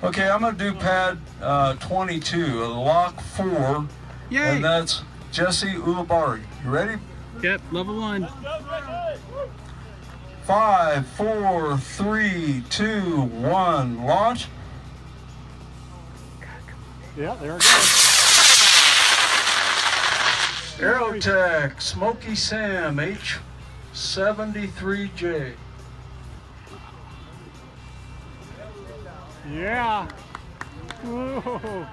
Okay, I'm gonna do pad uh, 22, LOC IV, Yay! and that's Jesse Ulibarri. You ready? Yep, level one. Five, four, three, two, one, launch. Yeah, there it goes. Aerotech Smoky Sam H73J. Yeah. Whoa.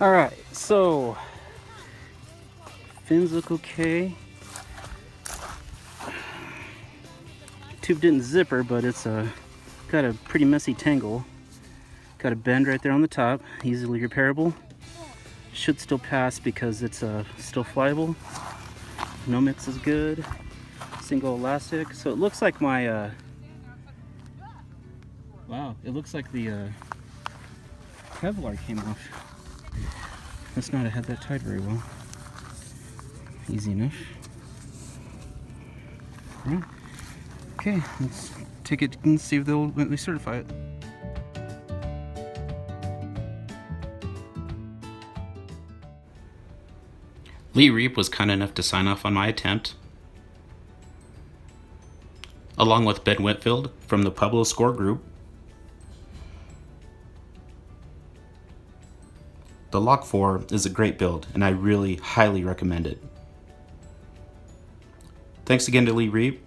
All right, so fins look okay. Tube didn't zipper, but it's a got a pretty messy tangle. Got a bend right there on the top, easily repairable. Should still pass because it's uh, still flyable. No mix is good. Single elastic. So it looks like my uh, wow, it looks like the uh, Kevlar came off. Must not have had that tied very well. Easy enough. Okay, let's take it and see if they'll certify it. Lee Reep was kind enough to sign off on my attempt, along with Ben Whitfield from the Pueblo SCORE Group. The LOC IV is a great build, and I really highly recommend it. Thanks again to Lee Reep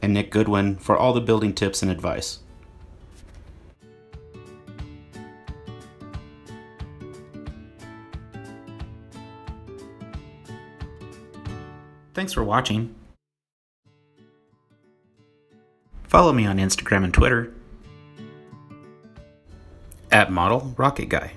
and Nick Goodwin for all the building tips and advice. Thanks for watching. Follow me on Instagram and Twitter at Model Rocket Guy.